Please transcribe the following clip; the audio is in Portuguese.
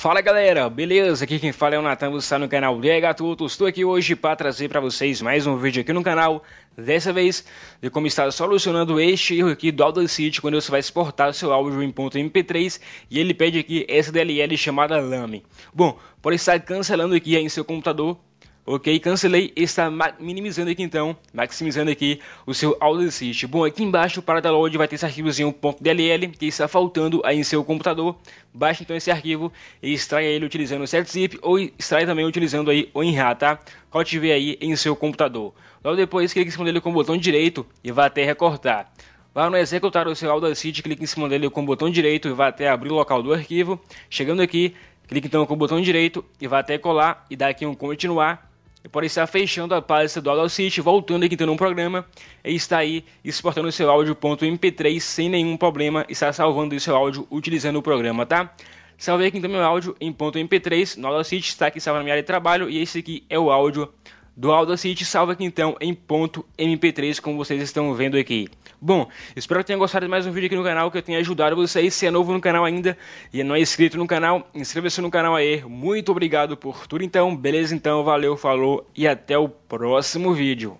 Fala galera, beleza? Aqui quem fala é o Natan, você está no canal DH Gatutos. Estou aqui hoje para trazer para vocês mais um vídeo aqui no canal, dessa vez de como estar solucionando este erro aqui do Audacity quando você vai exportar seu áudio em ponto .mp3 e ele pede aqui essa DLL chamada LAME. Bom, por estar cancelando aqui em seu computador, Ok, cancelei, está minimizando aqui então, maximizando aqui o seu Audacity. Bom, aqui embaixo para download vai ter esse arquivozinho .dll que está faltando aí em seu computador. Baixe então esse arquivo e extraia ele utilizando o setzip ou extrai também utilizando aí o WinRAR, tá? Tiver aí em seu computador. Logo depois, clique em cima dele com o botão direito e vá até recortar. Vá no executar o seu Audacity, clique em cima dele com o botão direito e vá até abrir o local do arquivo. Chegando aqui, clique então com o botão direito e vá até colar e dar aqui um continuar pode estar fechando a pasta do Audacity, voltando aqui então no programa e está aí exportando o seu áudio .mp3 sem nenhum problema, está salvando seu áudio utilizando o programa, tá? Salvei aqui então meu áudio em .mp3 no Audacity, está aqui na minha área de trabalho e esse aqui é o áudio do Audacity, salva aqui então em .mp3 como vocês estão vendo aqui. Bom, espero que tenham gostado de mais um vídeo aqui no canal, que eu tenha ajudado vocês. Se é novo no canal ainda e não é inscrito no canal, inscreva-se no canal aí. Muito obrigado por tudo então, beleza então, valeu, falou e até o próximo vídeo.